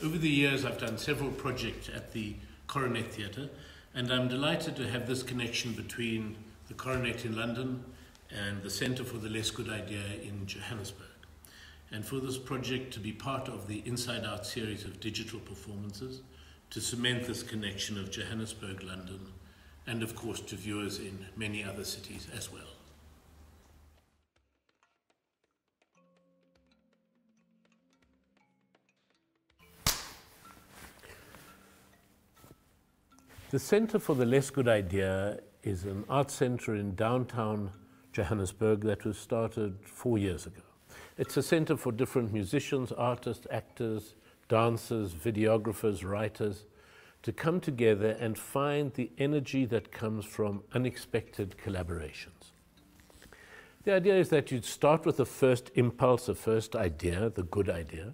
Over the years, I've done several projects at the Coronet Theatre, and I'm delighted to have this connection between the Coronet in London and the Centre for the Less Good Idea in Johannesburg. And for this project to be part of the Inside Out series of digital performances, to cement this connection of Johannesburg, London, and of course to viewers in many other cities as well. The Center for the Less Good Idea is an art center in downtown Johannesburg that was started four years ago. It's a center for different musicians, artists, actors, dancers, videographers, writers to come together and find the energy that comes from unexpected collaborations. The idea is that you'd start with the first impulse, a first idea, the good idea,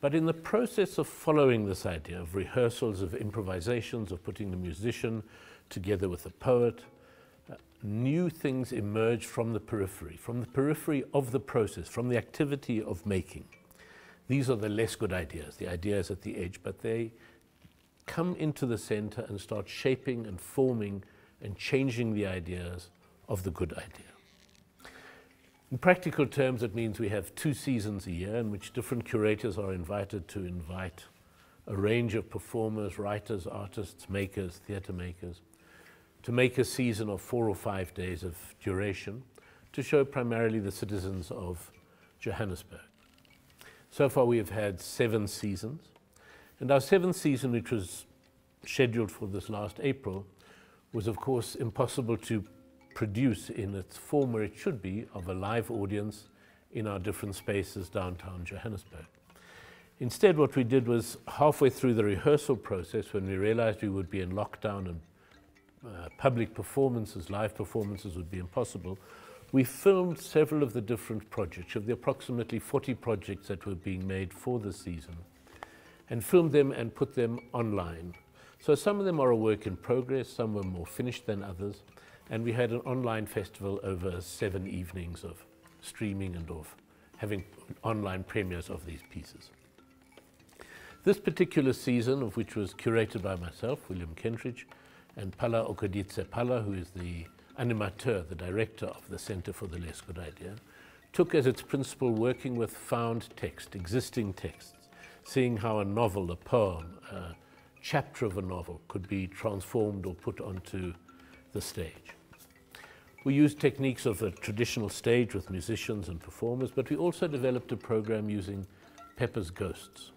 but in the process of following this idea, of rehearsals, of improvisations, of putting the musician together with the poet, uh, new things emerge from the periphery, from the periphery of the process, from the activity of making. These are the less good ideas, the ideas at the edge, but they come into the center and start shaping and forming and changing the ideas of the good idea. In practical terms, it means we have two seasons a year in which different curators are invited to invite a range of performers, writers, artists, makers, theatre makers, to make a season of four or five days of duration to show primarily the citizens of Johannesburg. So far we have had seven seasons, and our seventh season, which was scheduled for this last April, was of course impossible to produce in its form where it should be of a live audience in our different spaces downtown Johannesburg. Instead, what we did was halfway through the rehearsal process, when we realized we would be in lockdown and uh, public performances, live performances would be impossible, we filmed several of the different projects, of the approximately 40 projects that were being made for the season, and filmed them and put them online. So some of them are a work in progress, some were more finished than others, and we had an online festival over seven evenings of streaming and of having online premieres of these pieces. This particular season, of which was curated by myself, William Kentridge, and Phala Ookeditse Phala, who is the animateur, the director of the Center for the Less Good Idea, took as its principle working with found text, existing texts, seeing how a novel, a poem, a chapter of a novel could be transformed or put onto the stage. We used techniques of a traditional stage with musicians and performers, but we also developed a program using Pepper's Ghosts.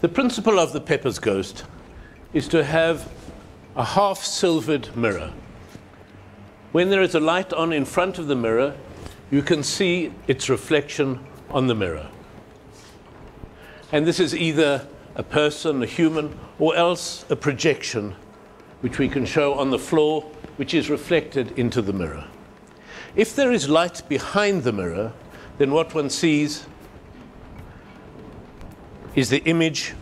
The principle of the Pepper's Ghost is to have a half silvered mirror. When there is a light on in front of the mirror, you can see its reflection on the mirror. And this is either a person, a human, or else a projection which we can show on the floor, which is reflected into the mirror. If there is light behind the mirror, then what one sees is the image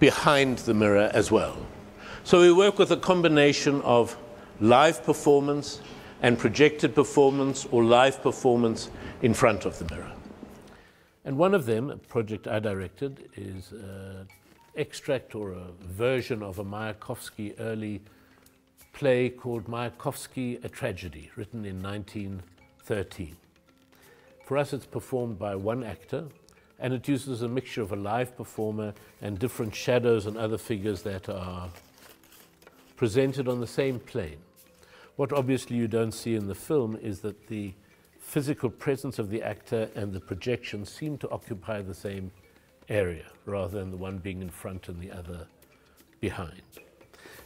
behind the mirror as well. So we work with a combination of live performance and projected performance or live performance in front of the mirror. And one of them, a project I directed, is uh, extract or a version of a Mayakovsky early play called Mayakovsky, A Tragedy, written in 1913. For us, it's performed by one actor, and it uses a mixture of a live performer and different shadows and other figures that are presented on the same plane. What obviously you don't see in the film is that the physical presence of the actor and the projection seem to occupy the same area rather than the one being in front and the other behind.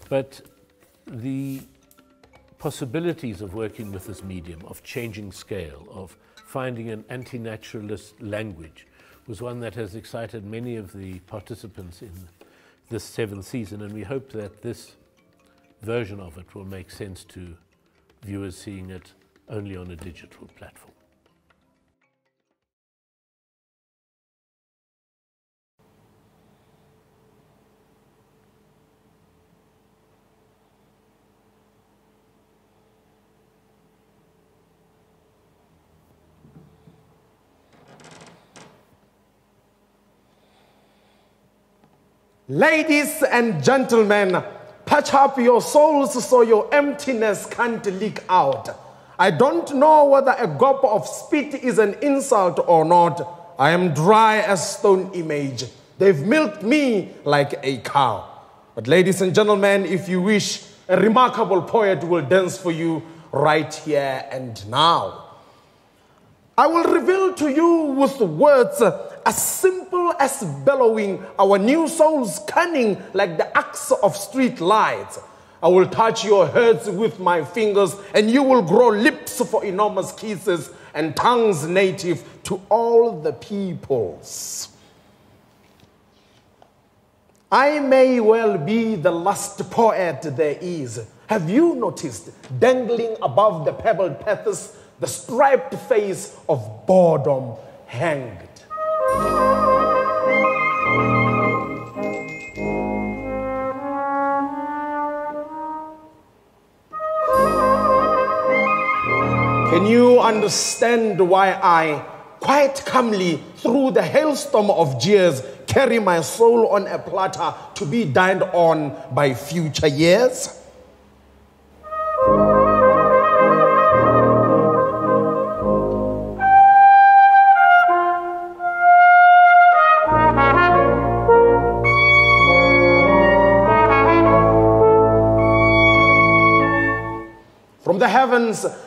But the possibilities of working with this medium, of changing scale, of finding an anti-naturalist language, was one that has excited many of the participants in this seventh season, and we hope that this version of it will make sense to viewers seeing it only on a digital platform. Ladies and gentlemen, patch up your souls so your emptiness can't leak out. I don't know whether a gulp of spit is an insult or not. I am dry as stone image. They've milked me like a cow. But, ladies and gentlemen, if you wish, a remarkable poet will dance for you right here and now. I will reveal to you with words uh, as simple as bellowing our new souls cunning like the axe of street lights. I will touch your heads with my fingers, and you will grow lips for enormous kisses and tongues native to all the peoples. I may well be the last poet there is. Have you noticed dangling above the pebbled paths the striped face of boredom hanged? Can you understand why I, quite calmly, through the hailstorm of jeers, carry my soul on a platter to be dined on by future years?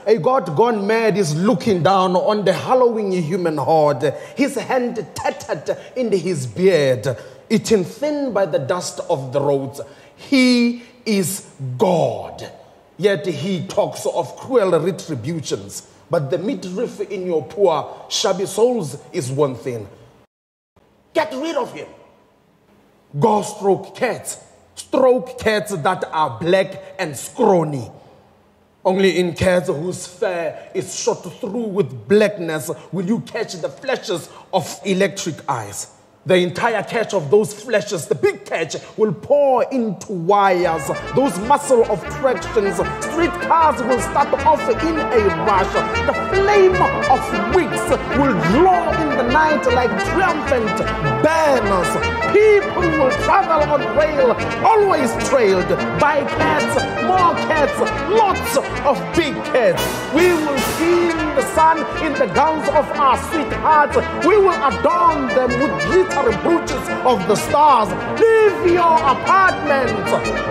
A God gone mad is looking down on the hallowing human horde, his hand tattered in his beard, eaten thin by the dust of the roads. He is God. Yet he talks of cruel retributions. But the midriff in your poor, shabby souls is one thing. Get rid of him. Go stroke cats. Stroke cats that are black and scrawny only in cats whose fur is shot through with blackness will you catch the flashes of electric eyes. The entire catch of those flashes, the big catch, will pour into wires. Those muscle of tractions, street cars will start off in a rush. The flame of wigs will glow in the night like triumphant banners. People will travel on rail, always trailed by cats, more cats, lots of big cats. We will see the sun in the gowns of our sweethearts. We will adorn them with glitter brooches of the stars. Leave your apartment.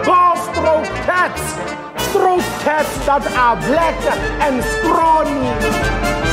Go stroke cats. Stroke cats that are black and scrawny.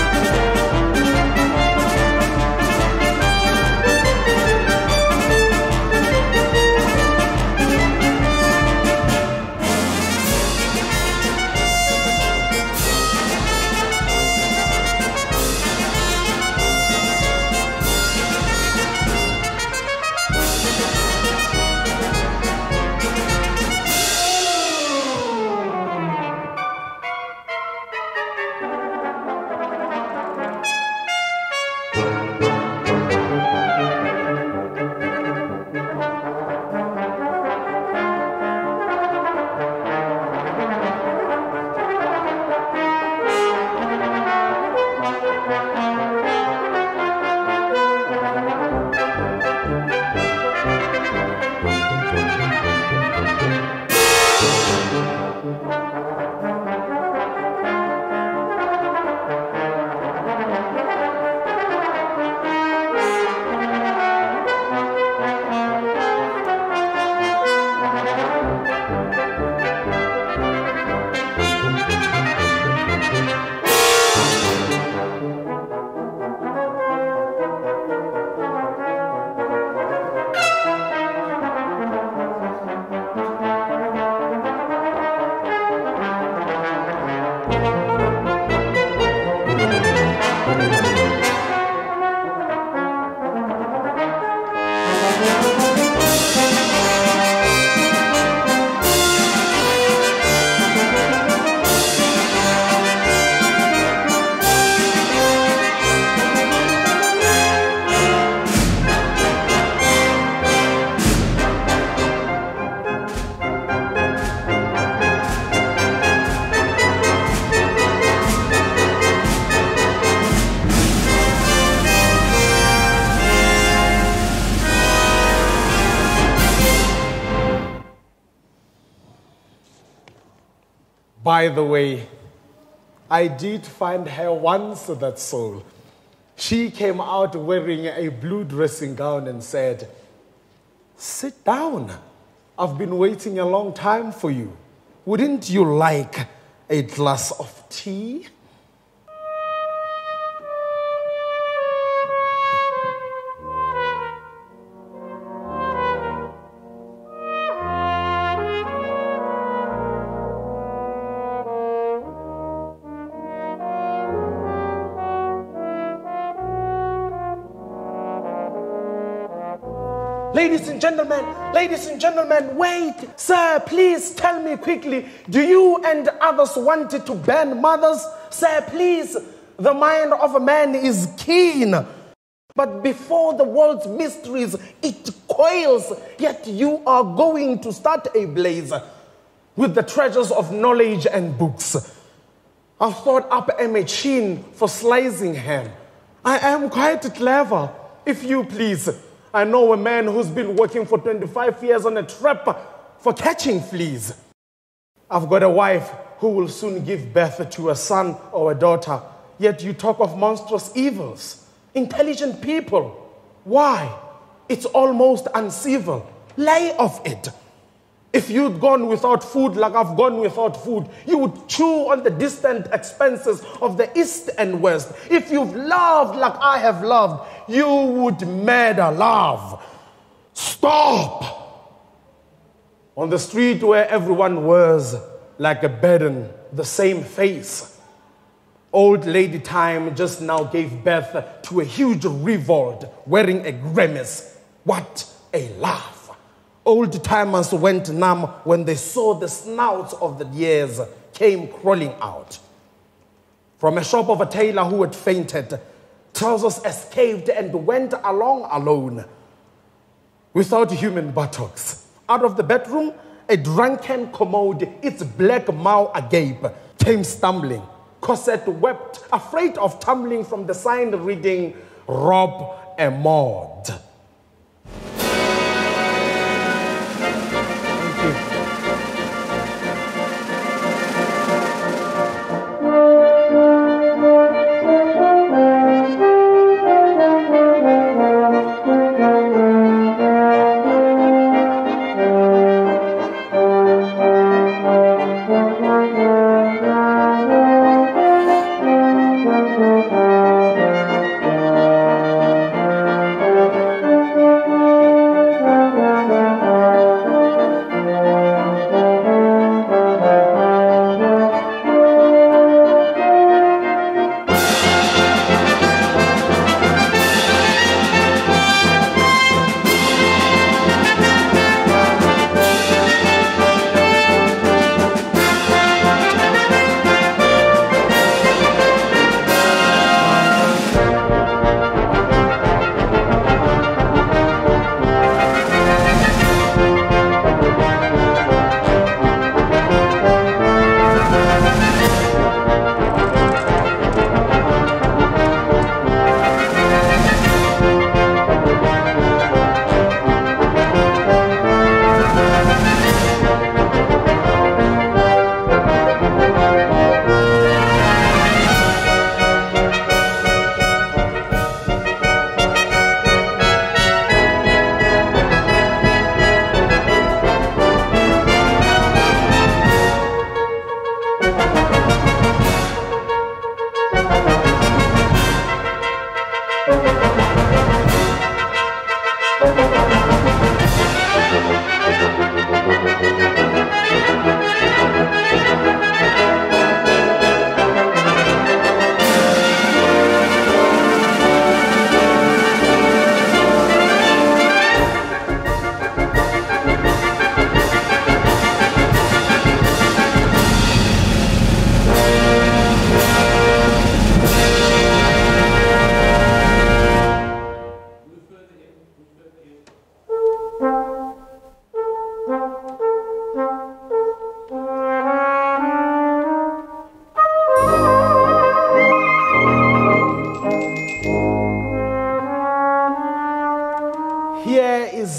By the way, I did find her once, that soul. She came out wearing a blue dressing gown and said, Sit down. I've been waiting a long time for you. Wouldn't you like a glass of tea? Ladies and gentlemen, ladies and gentlemen, wait. Sir, please tell me quickly do you and others want to ban mothers? Sir, please. The mind of a man is keen. But before the world's mysteries, it coils. Yet you are going to start a blaze with the treasures of knowledge and books. I've thought up a machine for slicing ham. I am quite clever, if you please. I know a man who's been working for 25 years on a trap for catching fleas. I've got a wife who will soon give birth to a son or a daughter, yet you talk of monstrous evils. Intelligent people. Why? It's almost uncivil. Lay off it. If you'd gone without food like I've gone without food, you would chew on the distant expenses of the east and west. If you've loved like I have loved, you would murder love. Stop! On the street where everyone wears like a burden, the same face. Old lady time just now gave birth to a huge revolt wearing a grimace. What a laugh! Old timers went numb when they saw the snouts of the years came crawling out. From a shop of a tailor who had fainted, trousers escaped and went along alone without human buttocks. Out of the bedroom, a drunken commode, its black mouth agape, came stumbling. Corsets wept, afraid of tumbling from the sign reading, Robes et Modes.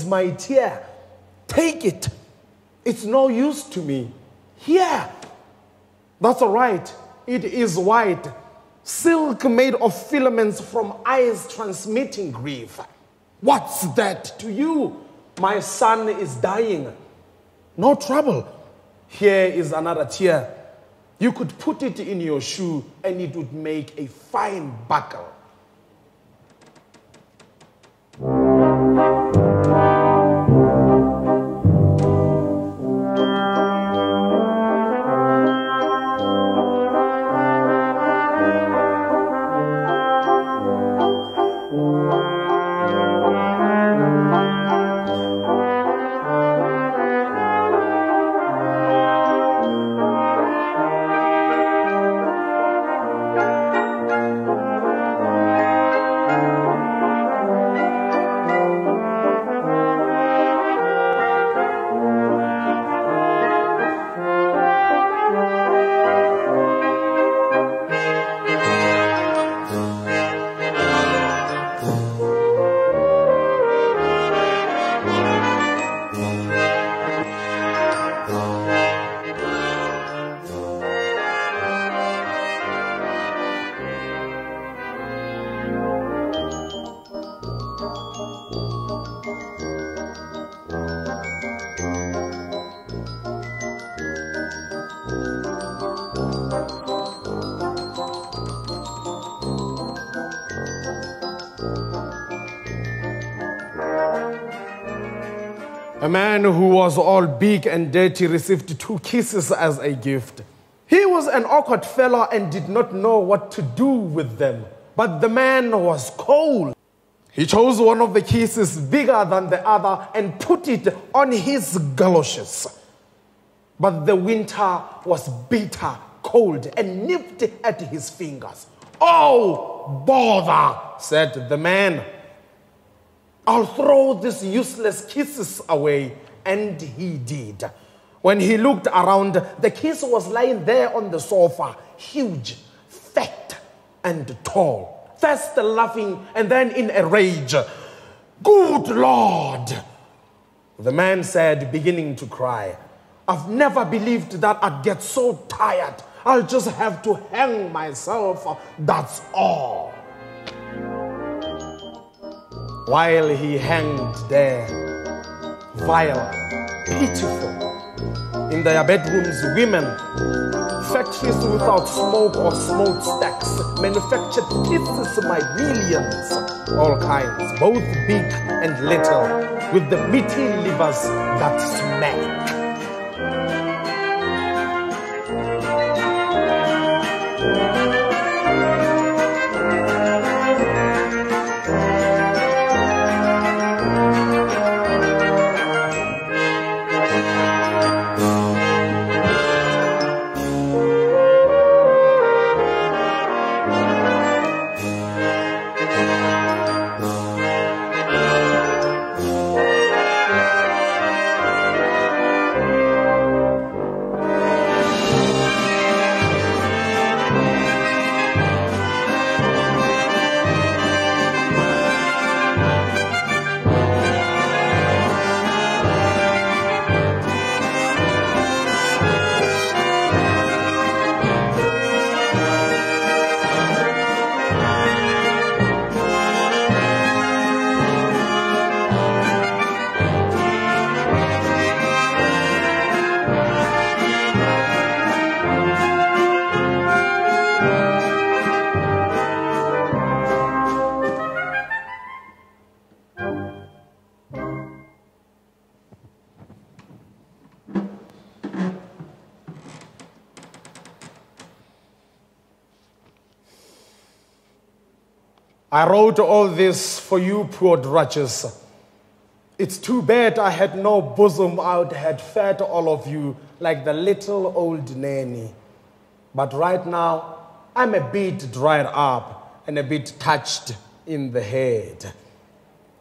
My tear. Take it. It's no use to me. Here. That's all right. It is white. Silk made of filaments from eyes transmitting grief. What's that to you? My son is dying. No trouble. Here is another tear. You could put it in your shoe and it would make a fine buckle. A man who was all big and dirty received two kisses as a gift. He was an awkward fellow and did not know what to do with them. But the man was cold. He chose one of the kisses bigger than the other and put it on his galoshes. But the winter was bitter, cold, and nipped at his fingers. Oh, bother, said the man. I'll throw these useless kisses away. And he did. When he looked around, the kiss was lying there on the sofa, huge, fat, and tall. First laughing and then in a rage. Good Lord! The man said, beginning to cry, I've never believed that I'd get so tired. I'll just have to hang myself. That's all while he hanged there, vile, pitiful. In their bedrooms, women, factories without smoke or smokestacks, manufactured pieces by millions, all kinds, both big and little, with the meaty livers that smack. I wrote all this for you poor drudges. It's too bad I had no bosom, I would had fed all of you like the little old nanny. But right now, I'm a bit dried up and a bit touched in the head.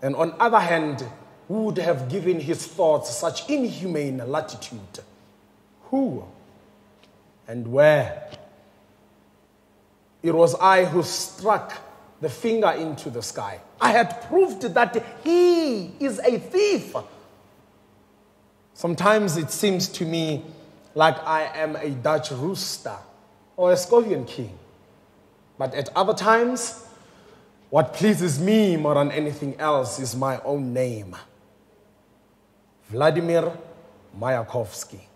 And on other hand, who would have given his thoughts such inhumane latitude? Who and where? It was I who struck the finger into the sky. I had proved that he is a thief. Sometimes it seems to me like I am a Dutch rooster or a scorpion king. But at other times, what pleases me more than anything else is my own name Vladimir Mayakovsky.